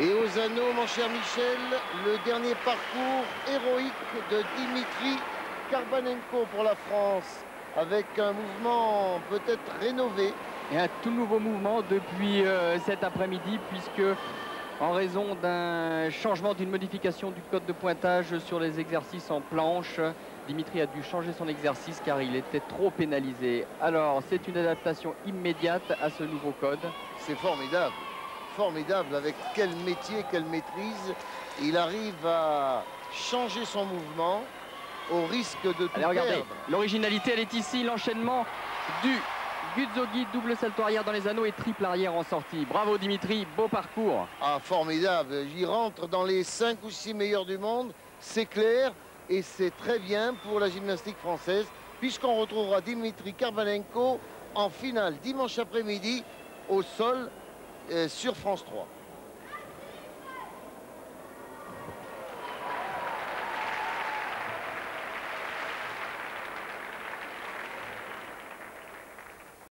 Et aux anneaux, mon cher Michel, le dernier parcours héroïque de Dimitri Karbanenko pour la France, avec un mouvement peut-être rénové. Et un tout nouveau mouvement depuis euh, cet après-midi, puisque en raison d'un changement, d'une modification du code de pointage sur les exercices en planche, Dimitri a dû changer son exercice car il était trop pénalisé. Alors, c'est une adaptation immédiate à ce nouveau code. C'est formidable, formidable avec quel métier, quelle maîtrise. Il arrive à changer son mouvement au risque de tout Allez, regardez, l'originalité, elle est ici, l'enchaînement du Guzzogi, double salto arrière dans les anneaux et triple arrière en sortie. Bravo Dimitri, beau parcours. Ah, formidable. Il rentre dans les 5 ou 6 meilleurs du monde, c'est clair. Et c'est très bien pour la gymnastique française, puisqu'on retrouvera Dimitri Karbanenko en finale dimanche après-midi au sol sur France 3.